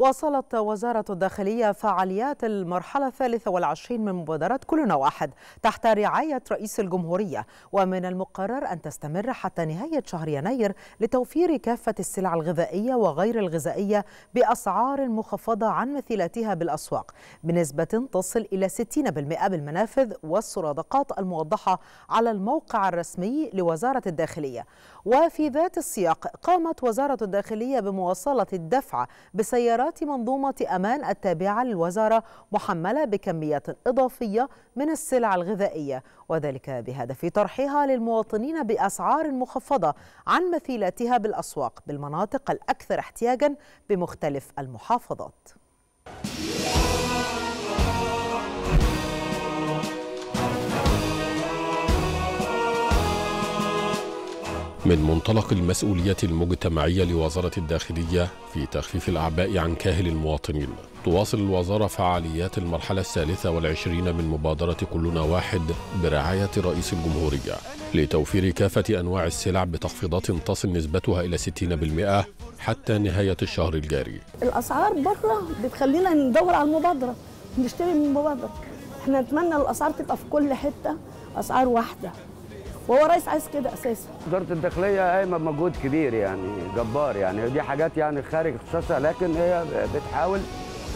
واصلت وزارة الداخلية فعاليات المرحلة الثالثة والعشرين من مبادرة كلنا واحد تحت رعاية رئيس الجمهورية. ومن المقرر أن تستمر حتى نهاية شهر يناير لتوفير كافة السلع الغذائية وغير الغذائية بأسعار مخفضة عن مثيلاتها بالأسواق بنسبة تصل إلى 60% بالمنافذ والصرادقات الموضحة على الموقع الرسمي لوزارة الداخلية. وفي ذات السياق قامت وزارة الداخلية بمواصلة الدفع بسيارات منظومة أمان التابعة للوزارة محملة بكميات إضافية من السلع الغذائية وذلك بهدف طرحها للمواطنين بأسعار مخفضة عن مثيلاتها بالأسواق بالمناطق الأكثر احتياجا بمختلف المحافظات. من منطلق المسؤولية المجتمعية لوزارة الداخلية في تخفيف الأعباء عن كاهل المواطنين. تواصل الوزارة فعاليات المرحلة الثالثة والعشرين من مبادرة كلنا واحد برعاية رئيس الجمهورية لتوفير كافة أنواع السلع بتخفيضات تصل نسبتها إلى 60% حتى نهاية الشهر الجاري. الأسعار بره بتخلينا ندور على المبادرة نشتري من المبادرة. إحنا نتمنى الأسعار تبقى في كل حتة أسعار واحدة. وهو رئيس عايز كده أساسا. وزارة الداخلية قايمه بمجهود كبير يعني جبار يعني. دي حاجات يعني خارج اختصاصها لكن هي بتحاول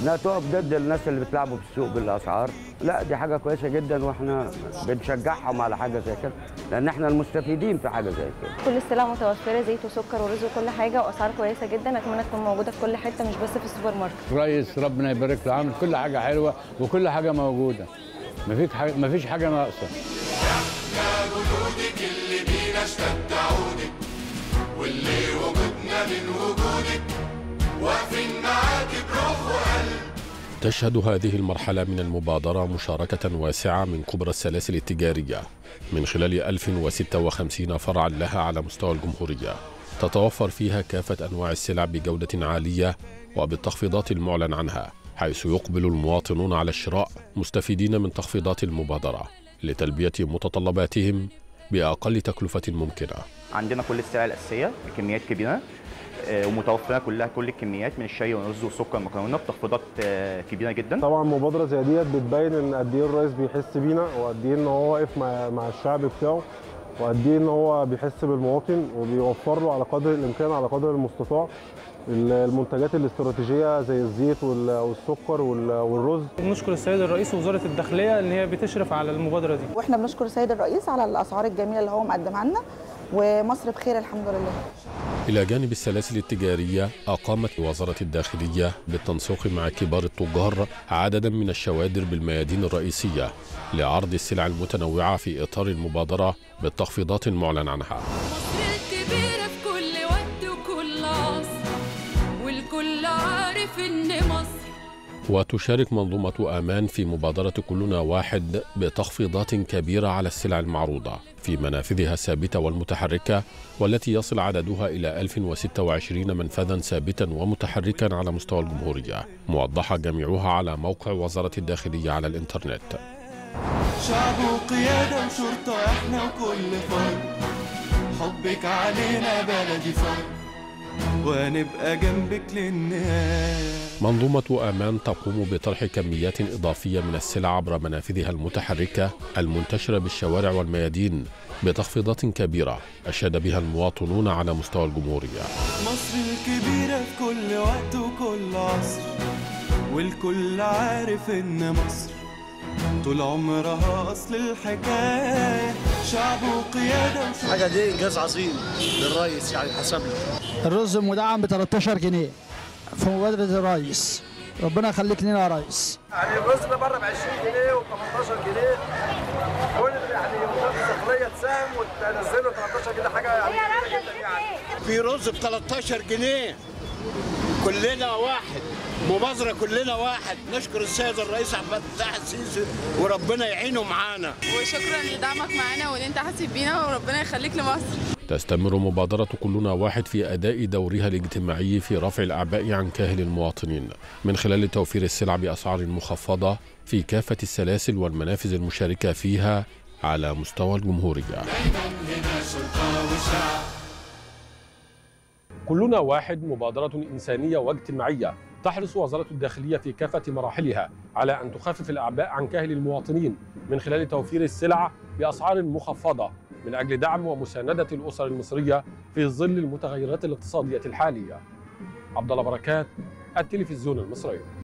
إنها تقف ضد الناس اللي بتلعبوا في السوق بالأسعار. لا دي حاجة كويسة جدا وإحنا بنشجعهم على حاجة زي كده لأن إحنا المستفيدين في حاجة زي كده. كل السلع متوفرة زيت وسكر ورز وكل حاجة وأسعار كويسة جدا. أتمنى تكون موجودة في كل حتة مش بس في السوبر ماركت رئيس ربنا يبارك له عامل كل حاجة حلوة وكل حاجة موجودة. مفيش حاجة مفيش حاجة ناقصة. اشتد واللي وجودنا من وجودك واقفين معاكي بروح وقلب تشهد هذه المرحلة من المبادرة مشاركة واسعة من كبرى السلاسل التجارية. من خلال 1056 فرعا لها على مستوى الجمهورية. تتوفر فيها كافة أنواع السلع بجودة عالية وبالتخفيضات المعلن عنها حيث يقبل المواطنون على الشراء مستفيدين من تخفيضات المبادرة لتلبية متطلباتهم بأقل تكلفة ممكنة. عندنا كل السلع الأساسية بكميات كبيرة آه، ومتوفرة كلها كل الكميات من الشاي والرز والسكر والمكرونه بتخفيضات آه، كبيرة جدا. طبعا مبادرة زي ديت بتبين إن قد إيه الرئيس بيحس بينا وقد إيه إن هو واقف مع مع الشعب بتاعه وقد إيه إن هو بيحس بالمواطن وبيوفر له على قدر الإمكان على قدر المستطاع. المنتجات الاستراتيجية زي الزيت وال- والسكر وال- والرز. نشكر السيد الرئيس ووزارة الداخلية إن هي بتشرف على المبادرة دي. وإحنا بنشكر السيد الرئيس على الأسعار الجميلة اللي هو مقدمها لنا ومصر بخير الحمد لله. إلى جانب السلاسل التجارية أقامت وزارة الداخلية بالتنسيق مع كبار التجار عددا من الشوادر بالميادين الرئيسية لعرض السلع المتنوعة في إطار المبادرة بالتخفيضات المعلن عنها. وتشارك منظومة آمان في مبادرة كلنا واحد بتخفيضات كبيرة على السلع المعروضة في منافذها الثابتة والمتحركة والتي يصل عددها إلى 1026 منفذا ثابتا ومتحركا على مستوى الجمهورية موضحة جميعها على موقع وزارة الداخلية على الإنترنت. شعب وقيادة وشرطة إحنا وكل فرد حبك علينا بلدي فرد وهنبقى جنبك للنهاية. منظومة آمان تقوم بطرح كميات إضافية من السلع عبر منافذها المتحركة المنتشرة بالشوارع والميادين بتخفيضات كبيرة أشاد بها المواطنون على مستوى الجمهورية. مصر الكبيرة في كل وقت وكل عصر والكل عارف إن مصر طول عمرها أصل الحكاية شعب وقيادة حاجة دي إنجاز عظيم للرئيس يعني حسب له الرز مدعم ب 13 جنيه. في مبادرة الرئيس. ربنا يخليك لنا يا ريس يعني الرز ده بره ب 20 جنيه و 18 جنيه. كل يعني الداخليه تساهم وتنزله 13 جنيه حاجة يعني جدا يعني. في رز ب 13 جنيه. كلنا واحد. مبادرة كلنا واحد. نشكر السيد الرئيس عبد الفتاح السيسي وربنا يعينه معانا. وشكرا لدعمك معانا وإن أنت حاسس بينا وربنا يخليك لمصر. تستمر مبادرة كلنا واحد في أداء دورها الاجتماعي في رفع الأعباء عن كاهل المواطنين من خلال توفير السلع بأسعار مخفضة في كافة السلاسل والمنافذ المشاركة فيها على مستوى الجمهورية كلنا واحد مبادرة إنسانية واجتماعية تحرص وزارة الداخلية في كافة مراحلها على أن تخفف الأعباء عن كاهل المواطنين من خلال توفير السلع بأسعار مخفضة من أجل دعم ومساندة الأسر المصرية في ظل المتغيرات الاقتصادية الحالية. عبد الله بركات التلفزيون المصري.